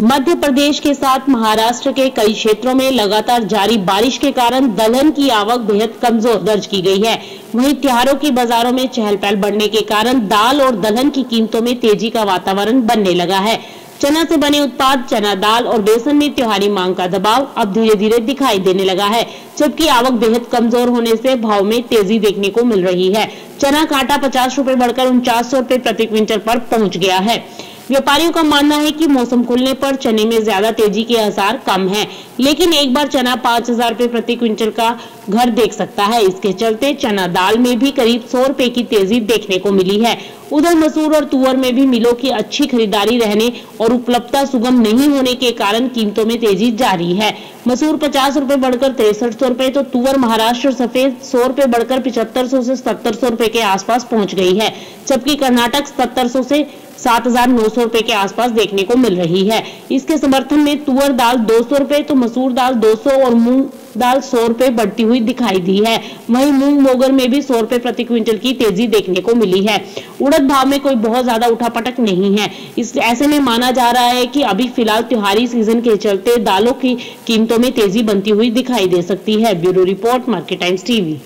मध्य प्रदेश के साथ महाराष्ट्र के कई क्षेत्रों में लगातार जारी बारिश के कारण दलहन की आवक बेहद कमज़ोर दर्ज की गई है। वहीं त्योहारों की बाजारों में चहल पहल बढ़ने के कारण दाल और दलहन की कीमतों में तेज़ी का वातावरण बनने लगा है। चना से बने उत्पाद, चना दाल और बेसन में त्योहारी मांग का दबाव अब धीरे धीरे दिखाई देने लगा है, जबकि आवक बेहद कमज़ोर होने से भाव में तेज़ी देखने को मिल रही है। चना काटा पचास रूपए बढ़कर उनचास सौ रूपए प्रति क्विंटल पर पहुँच गया है। व्यापारियों का मानना है कि मौसम खुलने पर चने में ज़्यादा तेज़ी के आसार कम हैं, लेकिन एक बार चना पाँच हज़ार रूपए प्रति क्विंटल का घर देख सकता है। इसके चलते चना दाल में भी करीब सौ रूपए की तेज़ी देखने को मिली है। उधर मसूर और तुअर में भी मिलों की अच्छी खरीदारी रहने और उपलब्धता सुगम नहीं होने के कारण कीमतों में तेज़ी जारी है। मसूर पचास रूपए बढ़कर तिरसठ सौ रूपए तो तुअर महाराष्ट्र सफ़ेद सौ रूपए बढ़कर पिछहत्तर सौ से सत्तर सौ रूपए के आसपास पहुँच गई है, जबकि कर्नाटक सत्तर सौ से सात हज़ार नौ सौ रूपए के आसपास देखने को मिल रही है। इसके समर्थन में तुअर दाल दो सौ रूपए तो मसूर दाल दो सौ और मूंग दाल सौ रूपए बढ़ती हुई दिखाई दी है। वहीं मूंग मोगर में भी सौ रुपए प्रति क्विंटल की तेज़ी देखने को मिली है। उड़द भाव में कोई बहुत ज़्यादा उठापटक नहीं है। इस, ऐसे में माना जा रहा है कि अभी फ़िलहाल त्योहारी सीज़न के चलते दालों की कीमतों में तेज़ी बनती हुई दिखाई दे सकती है। Bureau report, market times TV.